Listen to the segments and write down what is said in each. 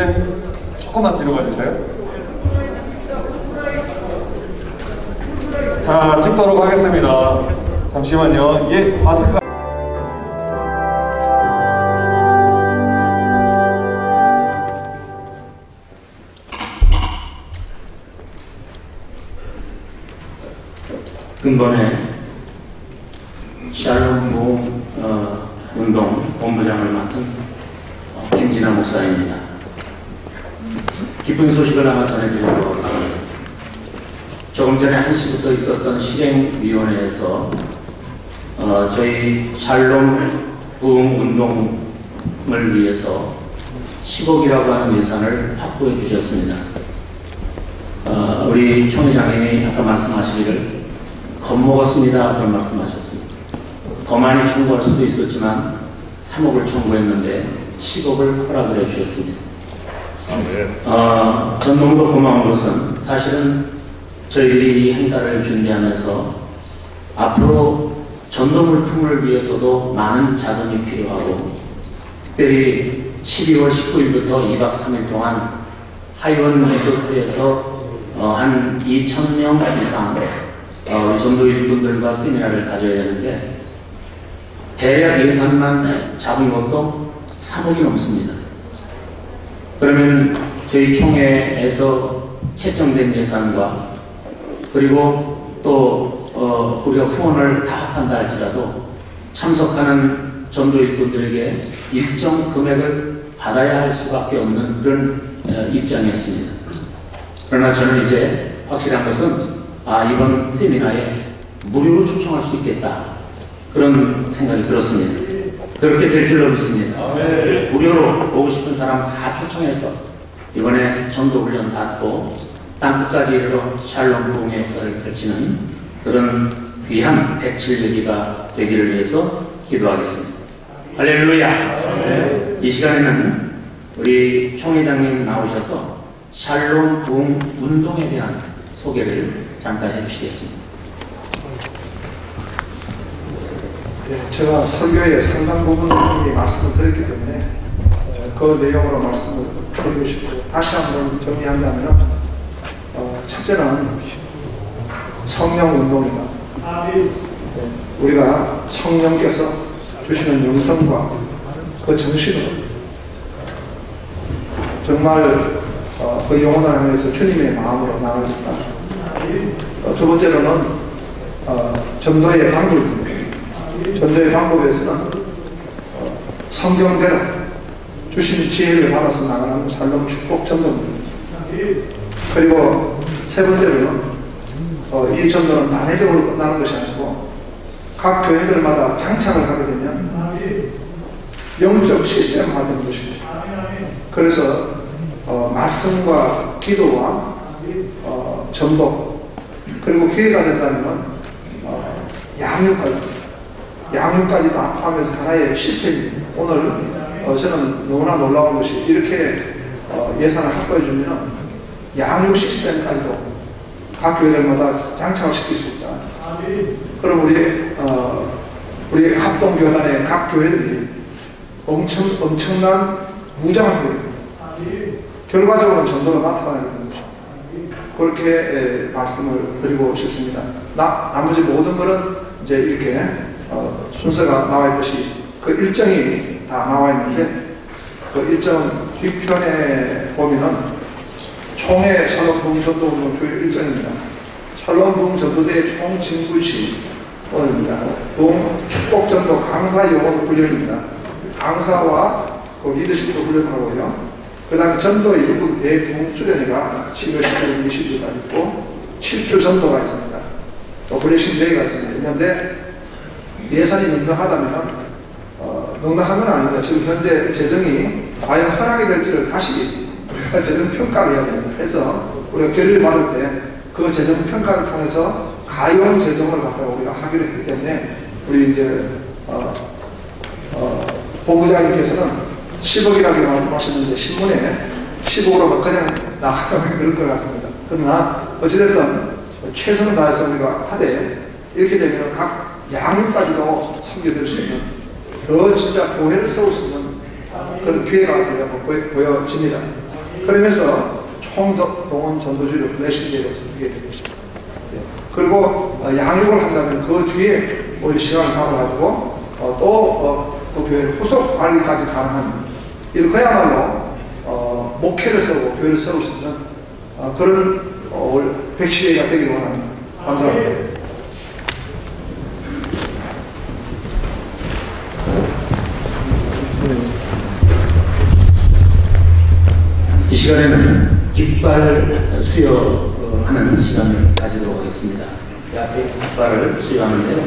이제 조금만 뒤로 가주세요. 자, 찍도록 하겠습니다. 잠시만요. 예, 마스크. 근본에 샬롬부 어, 운동 본부장을 맡은 어, 김진아 목사입니다. 기쁜 소식을 하나 전해드리도록 하겠습니다. 조금 전에 1시부터 있었던 실행위원회에서 어, 저희 샬롬 부흥 운동을 위해서 10억이라고 하는 예산을 확보해 주셨습니다. 어, 우리 총회장님이 아까 말씀하시기를 겁먹었습니다. 그런 말씀하셨습니다. 더 많이 청구할 수도 있었지만 3억을 청구했는데 10억을 허락을 해 주셨습니다. 어, 전 너무도 고마운 것은 사실은 저희들이 이 행사를 준비하면서 앞으로 전도물품을 위해서도 많은 자금이 필요하고 특별히 12월 19일부터 2박 3일 동안 하이원 리조트에서 어, 한 2,000명 이상 어, 전도 일꾼들과 세미나를 가져야 되는데 대략 예산만 잡은 것도 3억이 넘습니다. 그러면 저희 총회에서 채정된 예산과 그리고 또 어, 우리가 후원을 다 합한다 할지라도 참석하는 전도 일꾼들에게 일정 금액을 받아야 할 수밖에 없는 그런 어, 입장이었습니다. 그러나 저는 이제 확실한 것은 아 이번 세미나에 무료로 초청할 수 있겠다 그런 생각이 들었습니다. 그렇게 될 줄로 믿습니다. 무료로 오고 싶은 사람 다 초청해서 이번에 전도 훈련 받고 땅 끝까지 이르러 샬롬 부흥의 역사를 펼치는 그런 귀한 107여기가 되기를 위해서 기도하겠습니다. 할렐루야! 이 시간에는 우리 총회장님 나오셔서 샬롬 부흥 운동에 대한 소개를 잠깐 해주시겠습니다. 예, 제가 설교의 상당 부분 이미 말씀을 드렸기 때문에 어, 그 내용으로 말씀을 드리고 싶고 다시 한번 정리한다면 어, 첫째는 성령 운동이다. 예, 우리가 성령께서 주시는 영성과 그 정신으로 정말 어, 그 영혼을 향해서 주님의 마음으로 나아진다. 어, 두 번째로는 어, 전도의 방법입니다. 전도의 방법에서는 어, 성경대로 주신 지혜를 받아서 나가는 살롱 축복 전도입니다. 그리고 세 번째로는 어, 이 전도는 단회적으로 끝나는 것이 아니고 각 교회들마다 장착을 하게 되면 영적 시스템화되는 것입니다. 그래서 어, 말씀과 기도와 어, 전도 그리고 기회가 된다면 어, 양육까지 양육까지 다 포함해서 하나의 시스템입니다. 오늘 어, 저는 너무나 놀라운 것이 이렇게 어, 예산을 확보해 주면 양육 시스템까지도 각 교회들마다 장착을 시킬 수 있다. 그럼 우리 어, 우리 합동 교단의 각 교회들이 엄청 엄청난 교회입니다. 결과적으로 전도가 나타나게 것입니다. 그렇게 에, 말씀을 드리고 싶습니다. 나, 나머지 모든 것은 이제 이렇게 어, 순서가 나와 있듯이 그 일정이 다 나와 있는데 그 일정 뒤편에 보면은 총회 샬롬부흥 전도운동 주요 일정입니다. 샬롬부흥 전도대의 총진군식이 오늘입니다. 부흥 축복전도 강사 영어 훈련입니다. 강사와 그 리더십도 훈련하고요. 그 다음에 전도 일부 대부흥 수련회가 10월 10일 20일까지 있고 7주 전도가 있습니다. 또 Blessing Day가 있습니다. 있는데 예산이 넉넉하다면 어, 넉넉한 건 아닙니다. 지금 현재 재정이 과연 허락이 될지를 다시 우리가 재정 평가를. 해서 우리가 결의를 받을 때 그 재정 평가를 통해서 가용 재정을 갖다가 우리가 하기로 했기 때문에 우리 이제 어, 어, 본부장님께서는 10억이라고 말씀하셨는데 신문에 10억으로 그냥 나가면 그럴 것 같습니다. 그러나 어찌됐든 최선을 다해서 우리가 하되 이렇게 되면 각 양육까지도 섬겨드릴 수 있는 더 진짜 교회를 세울 수 있는 그런 기회가 보여, 보여집니다. 그러면서 총동원 전도주의를 된 것입니다. 예. 그리고 어, 양육을 한다면 그 뒤에 우리 시간을 잡아가지고 어, 또, 어, 또 교회 후속 관리까지 가능한 어, 목회를 세우고 교회를 세울 수 있는 어, 그런 어, 백시대가 되기를 원합니다. 감사합니다. 시간에는 깃발 수여하는 시간을 가지도록 하겠습니다. 이 앞에 깃발을 수여하는데요.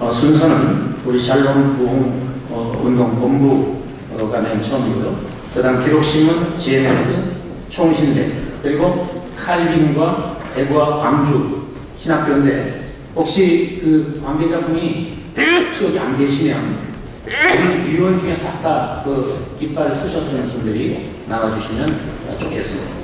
어, 순서는 우리 샬롬 부흥 어, 운동 본부가 맨 처음이고요. 그 다음 기록신문, GMS, 총신대, 그리고 칼빈과 대구와 광주 신학교인데 혹시 그 관계자분이 여기 안 계시면 위원 중에 싹 다 그 깃발을 쓰셨던 분들이 나와주시면 좋겠습니다.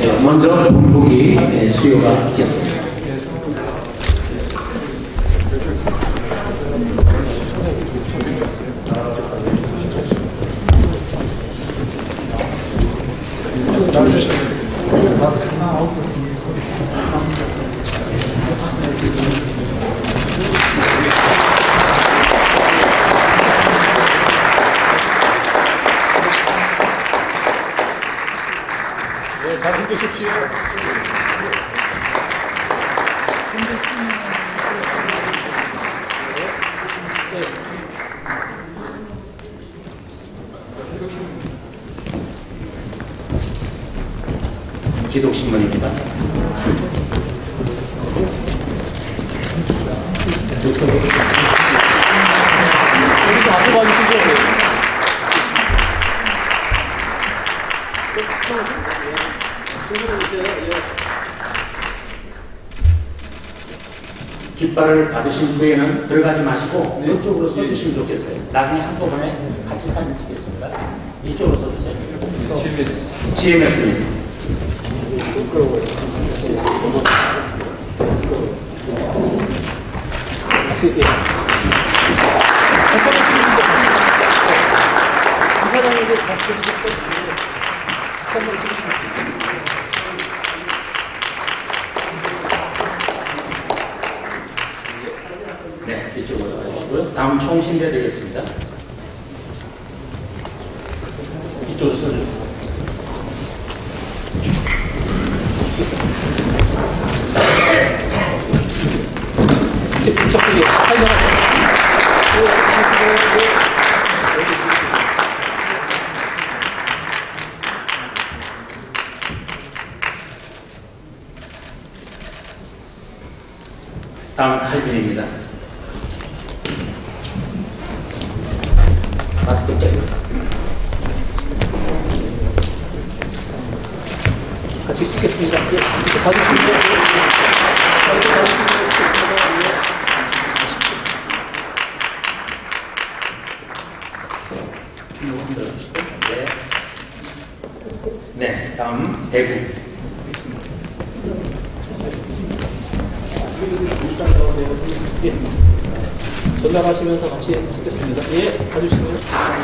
네, 먼저 본국이 네, 수요가 있겠습니다. 받으신 후에는 들어가지 마시고 이쪽으로 서주시면 좋겠어요. 나중에 한꺼번에 같이 사진 찍겠습니다. 이쪽으로 서주세요. GMS. GMS입니다. 다시, 예. 좀 꺼주시고 한번 찍으시면 이쪽으로 와주시고요. 다음 총신대 되겠습니다. 이쪽으로 사인하세요. 다음 칼빈입니다. 같이 찍겠습니다. 예. 네. 네, 다음 대구. 예. 전달하시면서 같이 찍겠습니다. 예, 봐주시면 좋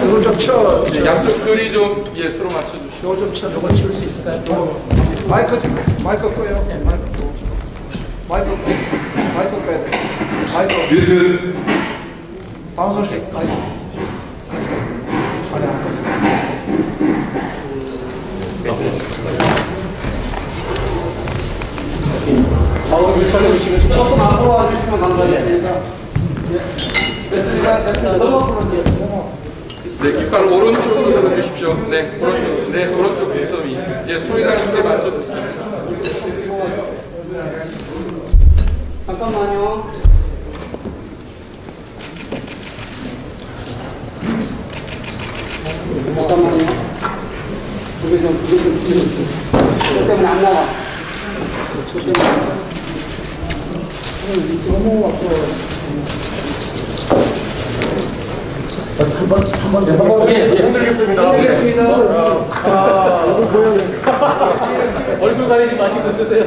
손을 좀 쳐. 양쪽 글이 좀 예, 서로 맞춰주시고. 요거 좀 쳐. 이거 치울 수 있을까요? 요거. 마이크, 마이크 꺼요. 마이크 꺼. 마이크 꺼. 마이크 꺼야 돼. 마이크. 뮤트. 방송실. 마이크. 아니, 안 껐어. 주시고 지금 조금 앞으로 와주시면 감사하겠습니다. 예. 됐습니다. 됐습니다. 넘어가면 돼요. 네, 깃발 오른쪽으로 들어주십시오. 네, 오른쪽, 네, 오른쪽 빗더미. 예, 소리나님께 맞춰주세요. 잠깐만요. 잠깐만요. 그게 좀, 그게 좀, 그게 좀. 저 때문에 안 나가. 저 때문에 안 나가. 예, 흔들겠습니다. 흔들겠습니다. 얼굴 가리지 마시고 드세요.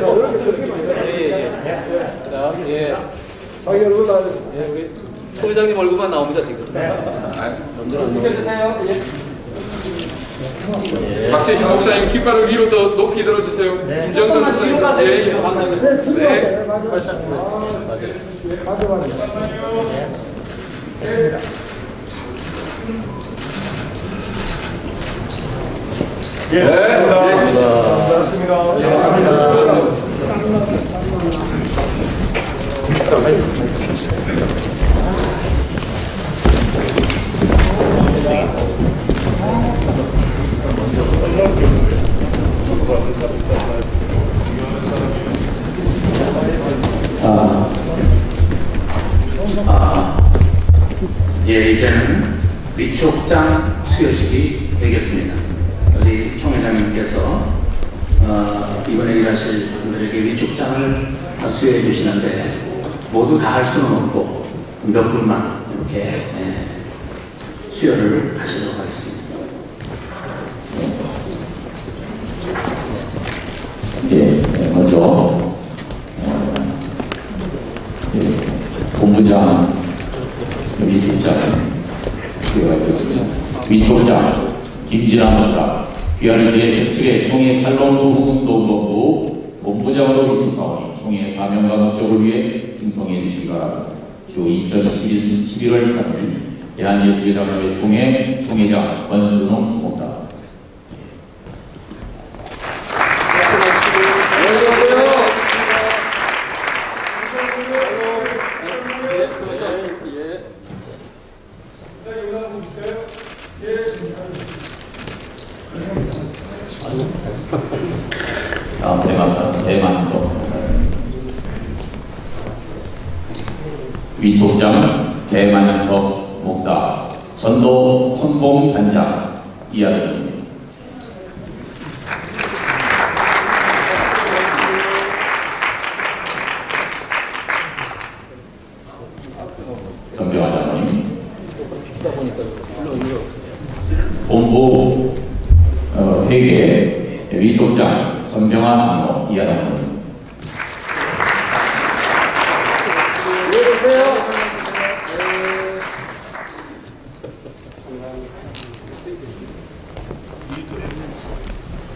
자기 얼굴 다 소회장님 얼굴만 나옵니다 지금. 드세요. 예. 박재신 목사님 깃발을 위로 더 높이 들어주세요. 김정근 조금만 뒤로 목사님. 가세요. 예, 뒤로 감사하겠습니다. 네. 아, 아, 예, 이제는 위촉장 수여식이 되겠습니다. 우리 총회장님께서 어, 이번에 일하실 분들에게 위촉장을 수여해 주시는데 모두 다 할 수는 없고 몇 분만 이렇게 예, 수여를 하시도록 하겠습니다. 예, 먼저 어, 예, 본부장 위촉장 위촉장 김진아 목사 귀하를 지혜 측의 총회 살롱부 후운동본부 본부장으로 위촉하오니 총회 사명과 목적을 위해 충성해 주시기 바랍니다. 주 2021년 11월 3일 대한예수회장회 총회 총회장 권순홍 목사 위촉장 대만석 목사 전도 선봉 단장 이하입니다 전병환 장로님 본부 어, 회계 위촉장 전병환 장로 이하장로님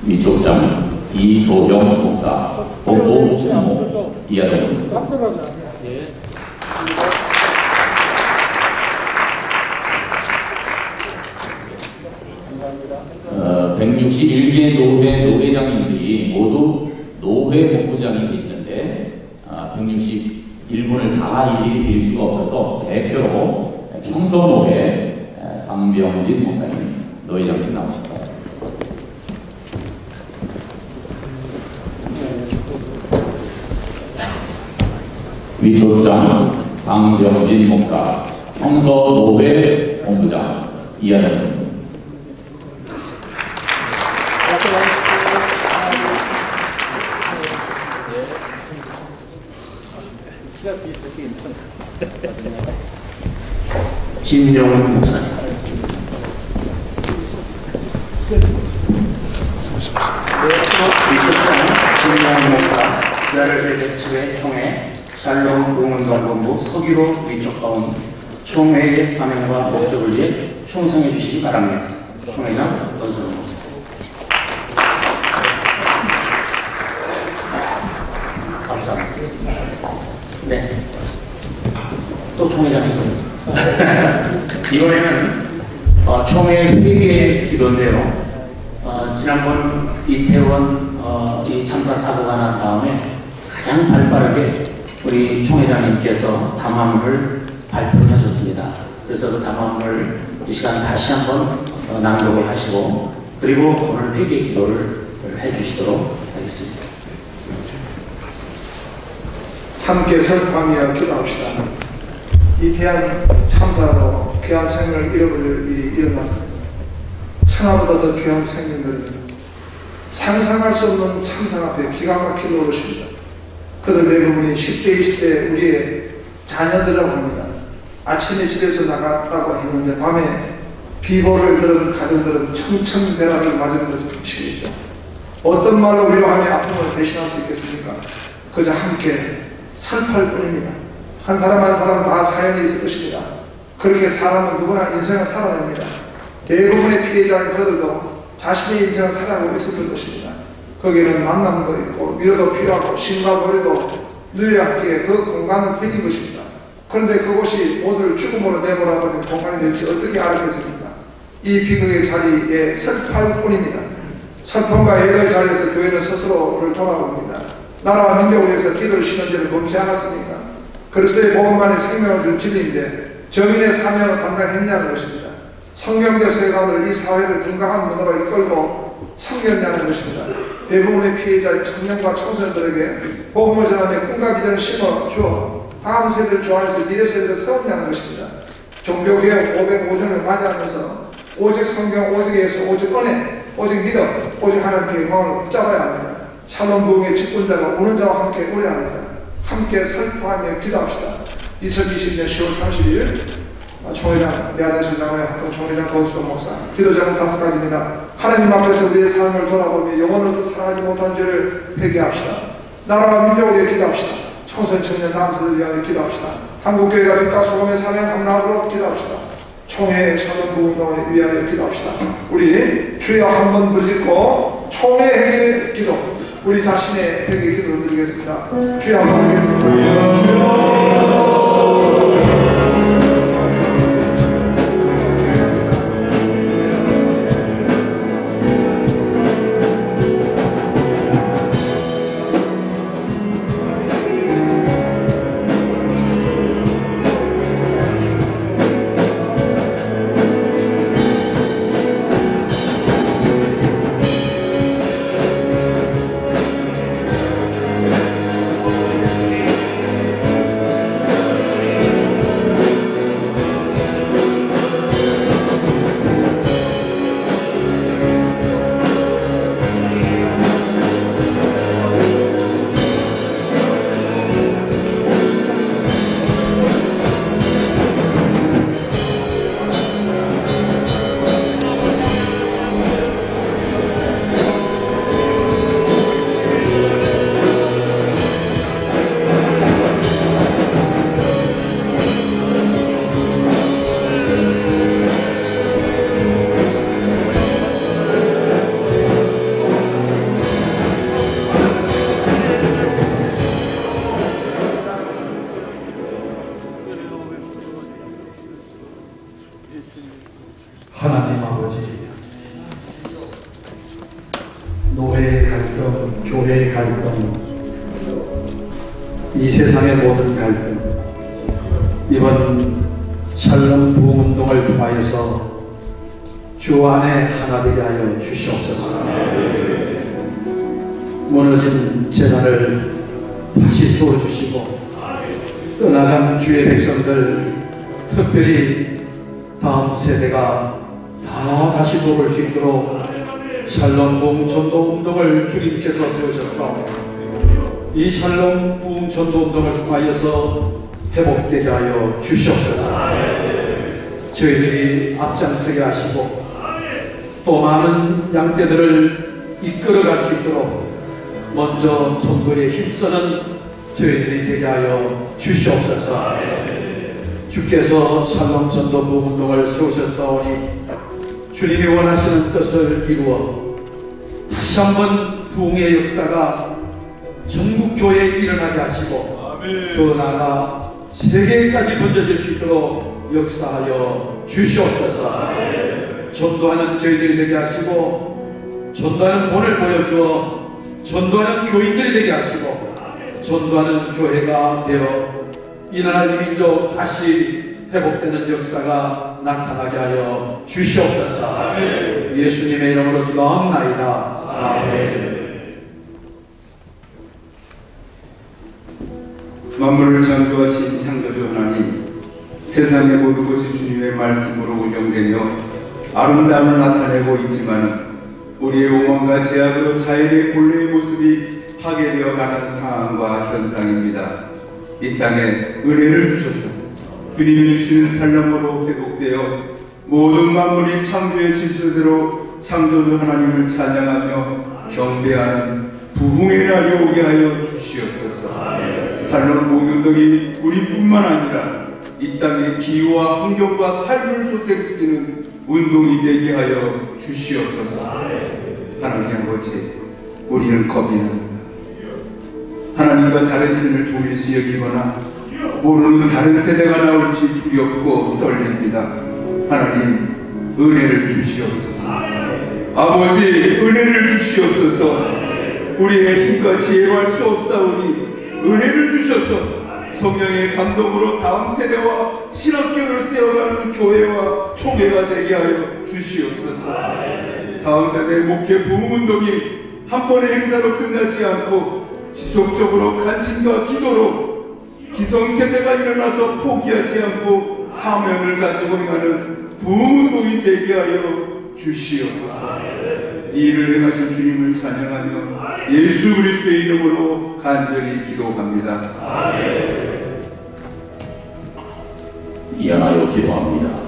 위촉장 이도영 목사 본부 추모 이하장로님 어, 161개 노회 노회장님들이 모두 노회 본부장이 계시는데 아, 161분을 다 일일이 드릴 수가 없어서 대표로 에, 강병진 목사님 노회장님 나오십니다. 위촉장 강병진 목사 평서노회 본부장 이하영 진용 목사님. 위촉장 진용 목사, 지하를 대대측의 총회, 샬롬 응원동본부 서기로 위촉하온 총회의 사명과 목적을 위해 충성해 주시기 바랍니다. 총회장 권수로 목사. 감사합니다. 네. 또 총회장이군요. 이번에는 어, 총회 회계 기도인데요. 어, 지난번 이태원 어, 이 참사 사고가 난 다음에 가장 발빠르게 우리 총회장님께서 담화문을 발표를 해줬습니다. 그래서 그 담화문을 이 시간 다시 한번 어, 낭독을 하시고 그리고 오늘 회개 기도를 해주시도록 하겠습니다. 함께 선포하며 기도합시다. 이 태안 참사로 귀한 생명을 잃어버릴 일이 일어났습니다. 천하보다 더 귀한 생명들 상상할 수 없는 참상 앞에 기가 막힐 노릇입니다. 그들 대부분이 10대, 20대 우리의 자녀들이라고 합니다. 아침에 집에서 나갔다고 했는데 밤에 비보를 들은 가정들은 청천배락을 맞은 것이죠. 어떤 말로 위로하며 아픔을 대신할 수 있겠습니까? 그저 함께 슬퍼할 뿐입니다. 한 사람 한 사람 다 사연이 있을 것입니다. 그렇게 사람은 누구나 인생을 살아냅니다. 대부분의 피해자인 그들도 자신의 인생을 살아가고 있었을 것입니다. 거기에는 만남도 있고 위로도 필요하고 신과 노래도 누에 함께 그 공간을 빌린 것입니다. 그런데 그곳이 모두를 죽음으로 내몰아버린 공간이 될지 어떻게 알겠습니까? 이 비극의 자리에 슬퍼할 뿐입니다. 슬픔과 애도의 자리에서 교회는 스스로를 돌아봅니다. 나라와 민족을 위해서 기도를 쉬는 일을 멈지 않았습니까? 그리스도의 복음만이 생명을 줄 진리인데 정인의 사명을 감당했냐는 것입니다. 성경적 세관을 이 사회를 건강한 문화로 이끌고 섬겼냐는 것입니다. 대부분의 피해자 청년과 청소년들에게 복음을 전하며 꿈과 비전을 심어 주어 다음 세대를 좋아해서 미래 세대를 세웠냐는 것입니다. 종교개혁 505전을 맞이하면서 오직 성경, 오직 예수, 오직 은혜, 오직 믿음, 오직 하나님께 영광을 붙잡아야 합니다. 샬롬 부흥의 직분자가 우는 자와 함께 우려 합니다. 함께 살포하며 기도합시다. 2020년 10월 30일 총회장, 내아대전장의 합동 총회장 권수호 목사, 기도자는 다섯 가지입니다. 하나님 앞에서 우리의 삶을 돌아보며 영혼을 사랑하지 못한 죄를 회개합시다. 나라와 민족을 위해 기도합시다. 청소년 청년 남자들 위하여 기도합시다. 한국교회가 빛과 소금의 사명 감당하도록 기도합시다. 총회 샬롬 부흥을 위하여 기도합시다. 우리 주여 한번 부르짖고 총회 회개 기도 우리 자신의 회개 기도를 드리겠습니다. 주여 한번 드리겠습니다. 주여 샬롬 부흥 전도 운동을 주님께서 세우셨사오니 이 샬롬 부흥 전도 운동을 통하여서 회복되게 하여 주시옵소서. 저희들이 앞장서게 하시고 또 많은 양떼들을 이끌어갈 수 있도록 먼저 전도에 힘쓰는 저희들이 되게 하여 주시옵소서. 주께서 샬롬 전도부 운동을 세우셨사오니 주님이 원하시는 뜻을 이루어 다시 한번 부흥의 역사가 전국 교회에 일어나게 하시고 더 나아가 세계까지 번져질 수 있도록 역사하여 주시옵소서. 전도하는 저희들이 되게 하시고 전도하는 본을 보여주어 전도하는 교인들이 되게 하시고 전도하는 교회가 되어 이 나라 이 민족 다시 회복되는 역사가 나타나게 하여 주시옵소서. 예수님의 이름으로 기도합나이다. 만물을 창조하신 창조주 하나님, 세상의 모든 것이 주님의 말씀으로 운영되며 아름다움을 나타내고 있지만 우리의 오만과 제약으로 자연의 본래의 모습이 파괴되어 가는 상황과 현상입니다. 이 땅에 은혜를 주셔서 주님이 주시는 살람으로 회복되어 모든 만물이 창조의 질서대로 창조주 하나님을 찬양하며 경배하는 부흥의 날이 오게 하여 주시옵소서. 살람 복운동이 우리뿐만 아니라 이 땅의 기후와 환경과 삶을 소생시키는 운동이 되게 하여 주시옵소서. 하나님 아버지, 우리는 겁이 납니다. 하나님과 다른 신을 동일시 여기거나 모르는 다른 세대가 나올지 두렵고 떨립니다. 하나님, 은혜를 주시옵소서. 아버지, 은혜를 주시옵소서. 우리의 힘과 지혜로 할 수 없사오니 은혜를 주셔서 성령의 감동으로 다음 세대와 신학교를 세워가는 교회와 총회가 되게 하여 주시옵소서. 다음 세대 목회 부흥운동이 한 번의 행사로 끝나지 않고 지속적으로 관심과 기도로 기성세대가 일어나서 포기하지 않고 사명을 가지고 행하는 부흥운동이 되게 하여 주시옵소서. 이 일을 행하신 주님을 찬양하며 예수 그리스도의 이름으로 간절히 기도합니다. 이하나여 기도합니다.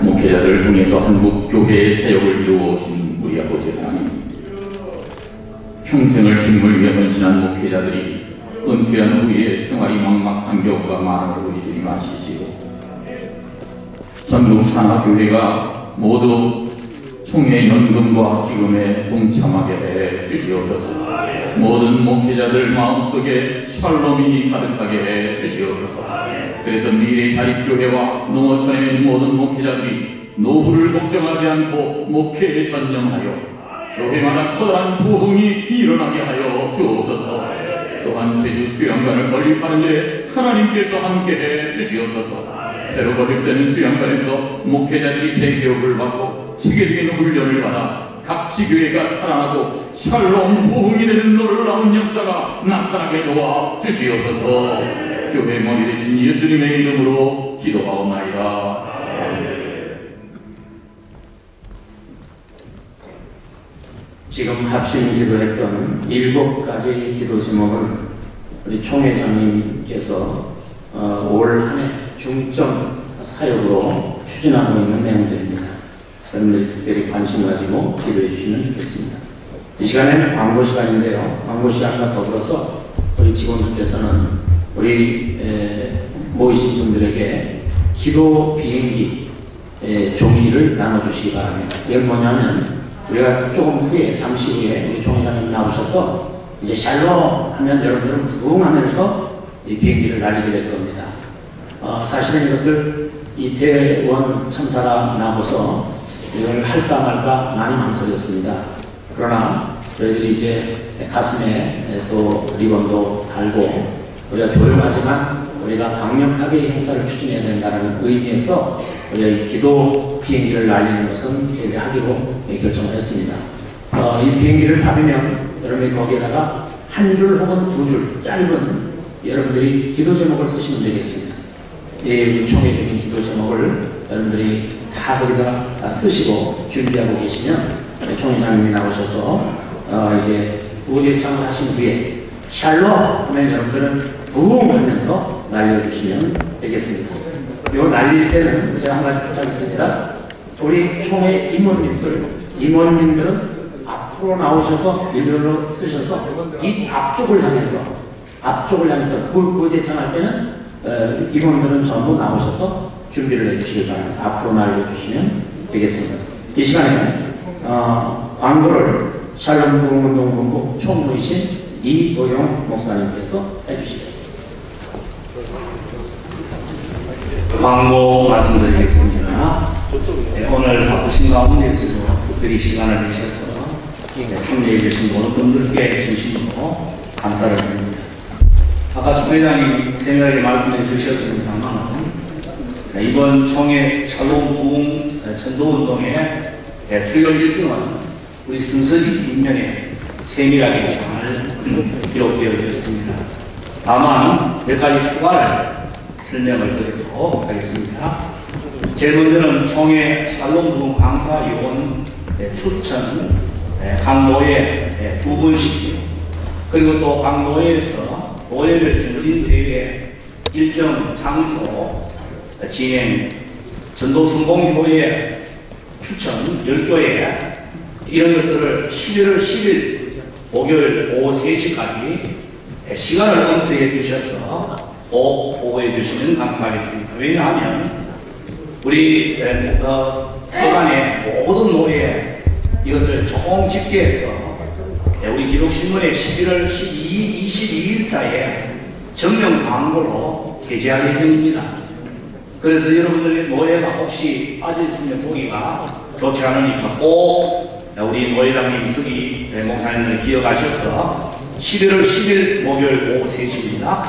목회자들을 통해서 한국 교회의 사역을 이루어오신 우리 아버지 하나님, 평생을 주님을 위해 헌신한 목회자들이 은퇴한 후에 생활이 막막한 경우가 많은 우리 주님 아시지요. 전국 산하교회가 모두 총회 연금과 기금에 동참하게 해 주시옵소서. 모든 목회자들 마음속에 샬롬이 가득하게 해 주시옵소서. 그래서 미래 자립교회와 농어촌의 모든 목회자들이 노후를 걱정하지 않고 목회에 전념하여 교회마다 커다란 부흥이 일어나게 하여 주옵소서. 또한 제주 수양관을 건립하는 일에 하나님께서 함께 해 주시옵소서. 건립되는 수양관에서 목회자들이 재교육을 받고 체계적인 훈련을 받아 각 지교회가 살아나고 샬롬 부흥이 되는 놀라운 역사가 나타나게 도와 주시옵소서. 교회 머리 되신 예수님의 이름으로 기도하옵나이다. 지금 합심 기도했던 일곱 가지 기도 제목은 우리 총회장님께서 어, 올한해 중점 사역으로 추진하고 있는 내용들입니다. 여러분들이 특별히 관심 가지고 기도해 주시면 좋겠습니다. 이 시간에는 광고 시간인데요. 광고 시간과 더불어서 우리 직원들께서는 우리 에, 모이신 분들에게 기도 비행기 에, 종이를 나눠주시기 바랍니다. 이건 뭐냐면 우리가 조금 후에 잠시 후에 우리 총회장님 나오셔서 이제 샬롬 하면 여러분들은 부흥하면서 이 비행기를 날리게 될 겁니다. 어, 사실은 이것을 이태원 참사가 나고서 이걸 할까 말까 많이 망설였습니다. 그러나 저희들이 이제 가슴에 또 리본도 달고 우리가 조용하지만 우리가 강력하게 이 행사를 추진해야 된다는 의미에서 우리가 이 기도 비행기를 날리는 것은 계획하기로 결정을 했습니다. 어, 이 비행기를 받으면 여러분이 거기에다가 한 줄 혹은 두 줄 짧은 여러분들이 기도 제목을 쓰시면 되겠습니다. 예, 총회적인 기도 제목을 여러분들이 다 거기다가 쓰시고 준비하고 계시면 총회장님이 나오셔서 어, 이제 우제창을 하신 후에 샬롬 하면 여러분들은 부흥하면서 날려주시면 되겠습니다. 요 날릴 때는 제가 한 가지 부탁했습니다. 우리 총회 임원님들, 임원님들은 앞으로 나오셔서 일렬로 쓰셔서 이 앞쪽을 향해서 앞쪽을 향해서 부제창 할 때는 어, 임원들은 전부 나오셔서 준비를 해주시기 바랍니다. 앞으로 날려주시면 되겠습니다. 이 시간에는 어, 광고를 샬롬 부흥운동본부 총무이신 이도영 목사님께서 해주시겠습니다. 광고 말씀드리겠습니다. 네, 오늘 바쁘신 가운데서도 특별히 시간을 내셔서 네, 참여해 주신 모든 분들께 진심으로 감사를 드립니다. 아까 총회장님 세밀하게 말씀해 주셨습니다만 이번 총회 부흥 전도운동의 주요 일정은 우리 순서지 뒷면에 세밀하게 잘 기록되어 있습니다. 다만 몇 가지 추가를 설명을 드리도록 하겠습니다. 제일 먼저는 총회 샬롬 부흥 강사 요원 추천 각 노예 두 분씩 그리고 또각 노예에서 노예별 전진 대회 일정 장소 진행 전도 성공교회 추천 10교회 이런 것들을 11월 10일 목요일 오후 3시까지 시간을 엄수해 주셔서 꼭 보고해 주시면 감사하겠습니다. 왜냐하면 우리 어, 회관의 모든 노예 이것을 총 집계해서 우리 기록신문에 11월 12, 22일자에 정면 광고로 게재할 예정입니다. 그래서 여러분들의 노예가 혹시 빠져있으면 보기가 좋지 않으니까 꼭 우리 노회장님 서기 목사님을 기억하셔서 11월 10일 목요일 오후 3시입니다.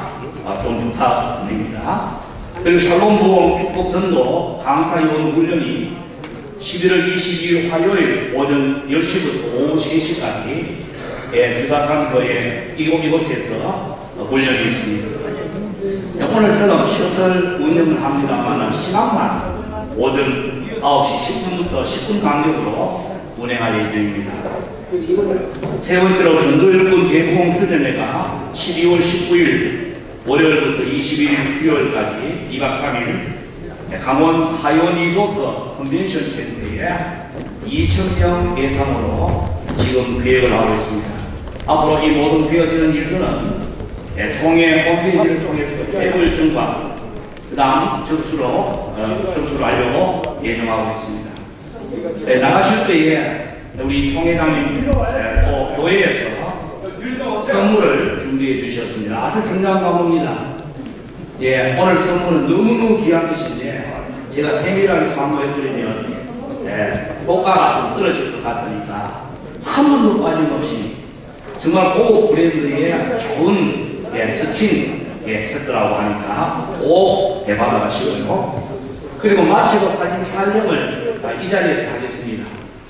좀 부탁드립니다. 그리고 샬롬 부흥 축복 전도 강사위원 훈련이 11월 22일 화요일 오전 10시부터 오후 3시까지 예, 주다산교회 이곳 이곳에서 훈련이 있습니다. 오늘 처럼 셔틀 운영을 합니다만 시간만 오전 9시 10분부터 10분 간격으로 운행할 예정입니다. 세 번째로 전도일꾼 대부흥 수련회가 12월 19일 월요일부터 21일 수요일까지 2박 3일 강원 하이원 리조트 컨벤션 센터에 2,000명 예상으로 지금 계획을 하고 있습니다. 앞으로 이 모든 되어지는 일들은 예, 총회 홈페이지를 통해서 세부 일정과 그 다음 접수로 어, 접수를 하려고 예정하고 있습니다. 네, 나가실 때에 우리 총회장님 예, 또 교회에서 선물을 준비해 주셨습니다. 아주 중요한 과목입니다. 예, 오늘 선물은 너무너무 귀한 것인데 제가 세밀하게 광고해드리면 예, 효과가 좀 떨어질 것 같으니까 한 분도 빠짐없이 정말 고급 브랜드의 좋은 예, 스킨 예, 세트라고 하니까 꼭 예, 받아 가시고요. 그리고 마치고 사진 촬영을 아, 이 자리에서 하겠습니다.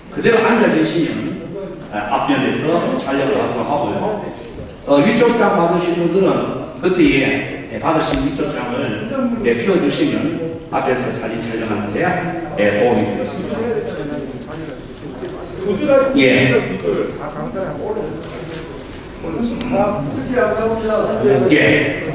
그대로 앉아 계시면 아, 앞면에서 촬영을 하도록 하고요. 어, 위쪽 장 받으신 분들은 그때에 예, 받으신 위쪽 장을 예, 피워주시면 앞에서 사진 촬영하는데 예, 도움이 되겠습니다. 예. 예.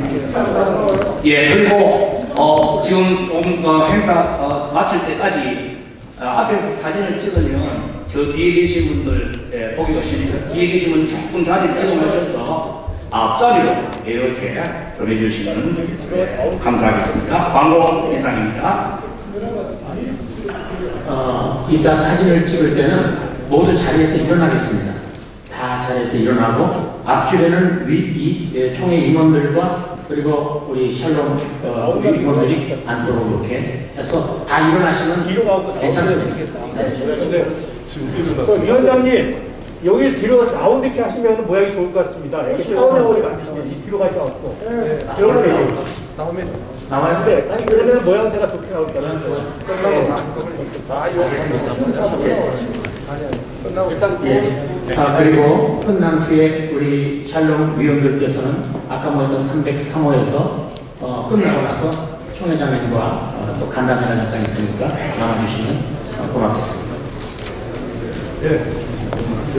예, 그리고, 어, 지금 좀, 어, 행사, 어, 마칠 때까지, 어, 앞에서 사진을 찍으면, 저 뒤에 계신 분들, 예, 보기가 쉽니까? 뒤에 계신 분 조금 자리 이동하셔서, 앞자리로 이렇게 좀 해주시면, 예, 감사하겠습니다. 광고 이상입니다. 어, 이따 사진을 찍을 때는 모두 자리에서 일어나겠습니다. 다 자리에서 일어나고 앞줄에는 위, 이, 예, 총회 임원들과 그리고 우리 샬롬 어, 우리 임원들이 앉도록 이렇게 해서 다 일어나시면 괜찮습니다. 네. 그 위원장님 여기 뒤로 나온 이렇게 하시면 모양이 좋을 것 같습니다. 이렇게 샤워장으로 만드시면 이 뒤로 가지 않고 이렇게 나와요? 네, 아니 그러면 모양새가 좋게 나올 것 같아요. 일단 예. 아, 그리고 끝난 후에 우리 샬롬 위원들께서는 아까 모였던 303호에서 어, 끝나고 나서 총회장님과 어, 또 간담회가 잠깐 있으니까 나와주시면 어, 고맙겠습니다. 예.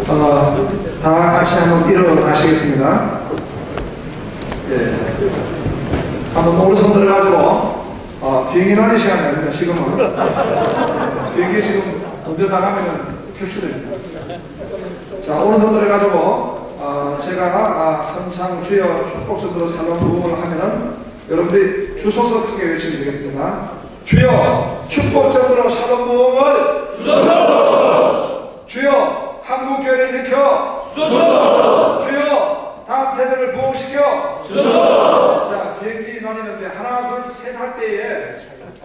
어, 다 같이 한번 일어나시겠습니다. 예. 한번 오른손 들어가지고, 어, 비행기 날릴 시간이 아닙니다, 지금은. 비행기 지금 먼저 나가면은 격출입니다. 자, 오른손 들어가지고, 어, 제가 아, 선창 주여 축복전도로 살롱 부흥을 하면은 여러분들이 주소서 크게 외치면 되겠습니다. 주여 축복전도로 샬롬 부흥을 주소서 주여 한국교회를 일으켜 주소서 주여 다음 세대를 부흥시켜 주소서 자 비행기 날리는데 하나 둘 셋 할 때에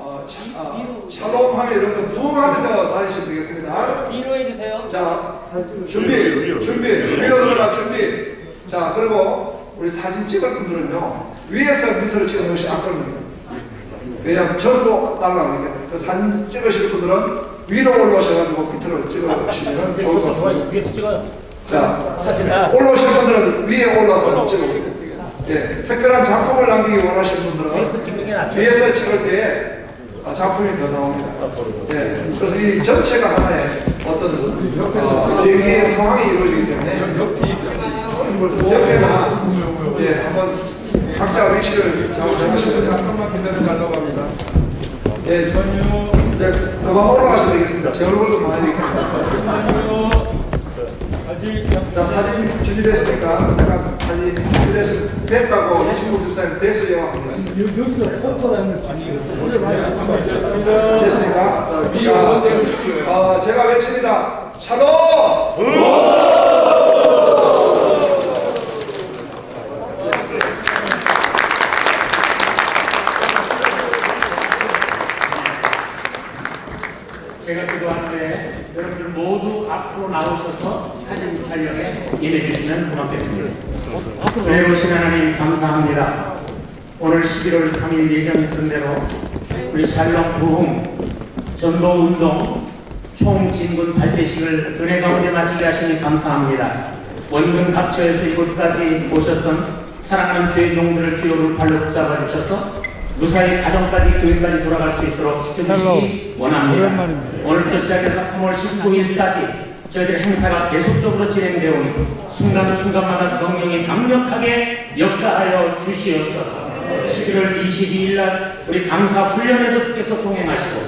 어, 샤, 어, 샬롬 하면 여러분 부흥하면서 날리시면 되겠습니다 위로해 주세요. 자 준비 준비 위로 들어가 준비 자 그리고 우리 사진 찍을 분들은요 위에서 밑으로 찍는 것이 악걸립니다. 왜냐하면 전도 날라가니까 그 사진 찍으실 분들은 위로 올라오셔가지고 밑으로 찍으시면 좋을 것 같습니다. 위에서 찍어요. 자, 사진. 올라오실 분들은 위에 올라서 찍어보세요. 예, 특별한 작품을 남기기 원하시는 분들은 위에서 찍는 게 낫죠. 위에서 찍을 때에 아, 작품이 더 나옵니다. 예, 그래서 이 전체가 하나의 어떤 어, 비행기의 상황이 이루어지기 때문에 옆에는 예, 한번 각자 위치를 합니다. 예, 이제 그만 올라가셔도 되겠습니다. 제 얼굴도 많이 되겠습니다. 자, 사진 준비됐으니까 잠깐 사진 준비됐, 됐다고 이 친구 집사님 됐어요. 하고 여기서 포토라는 됐으니까 자, 어, 제가 외칩니다. 샬롬! 제가 기도하는데 여러분들 모두 앞으로 나오셔서 사진 촬영에 임해주시면 고맙겠습니다. 은혜 오신 하나님 감사합니다. 오늘 11월 3일 예정했던 대로 우리 샬롬 부흥 전도운동 총진군 발대식을 은혜 가운데 마치게 하시니 감사합니다. 원근 각처에서 이곳까지 오셨던 사랑하는 주의 종들을 주요로 발로 붙잡아 주셔서 무사히 가정까지 교회까지 돌아갈 수 있도록 지켜주시기 원합니다. 오늘부터 시작해서 3월 19일까지 저희들 행사가 계속적으로 진행되어 오니 순간순간마다 성령이 강력하게 역사하여 주시옵소서 11월 22일 날 우리 감사 훈련에도 주께서 동행하시고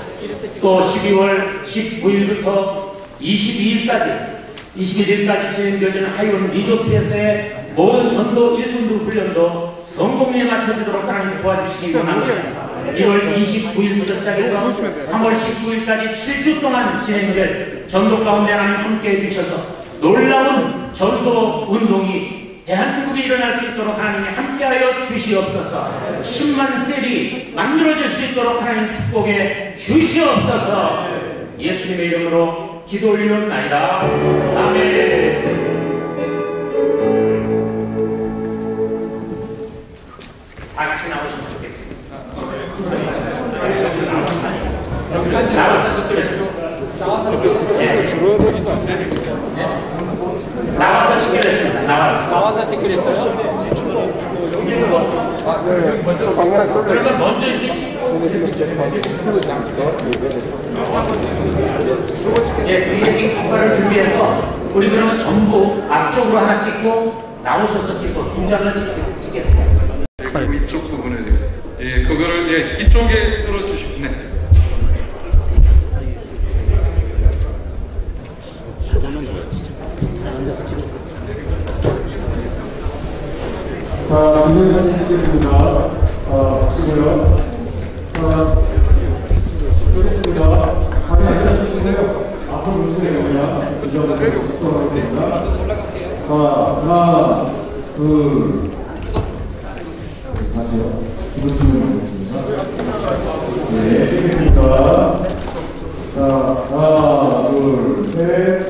또 12월 19일부터 22일까지 21일까지 진행되어지는 하이원 리조트에서의 모든 전도 1분도 훈련도 성공에 맞춰지도록 하나님 도와주시기 원합니다. 1월 29일부터 시작해서 3월 19일까지 7주 동안 진행될 전도 가운데 하나님 함께 해 주셔서 놀라운 전도 운동이 대한민국에 일어날 수 있도록 하나님이 함께하여 주시옵소서. 10만 셀이 만들어질 수 있도록 하나님 축복해 주시옵소서. 예수님의 이름으로 기도 올리옵나이다. 아멘. 다 같이 나오시면 좋겠습니다. 찍기로 나와서 찍기로 했습니다. 나와서. 나와서 찍기로 했어요? 그러면 먼저 이렇게 찍고 이제 뒤에 지금 국가를 준비해서 우리 그러면 전부 앞쪽으로 하나 찍고 나오셔서 찍고 두 장을 찍겠- 찍겠습니다. 그리고 이쪽 부분에 대해서 예 그거를 예 이쪽에 끌어주시고 네. 찍겠습니다. 자, 보시고요. 자, 쏘겠습니다. 다리 앉아주시고요. 앞으로 보시면 되고요. 이쪽으로 하겠습니다. 자, 하나, 둘, 다시요. 기도 질문 드리겠습니다. 네, 찍겠습니다. 자, 하나, 둘, 셋.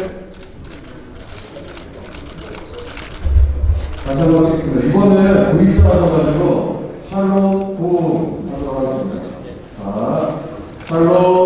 이번에는 V자 하셔가지고 샬롯 구 하도록 하겠습니다. 자, 샬롯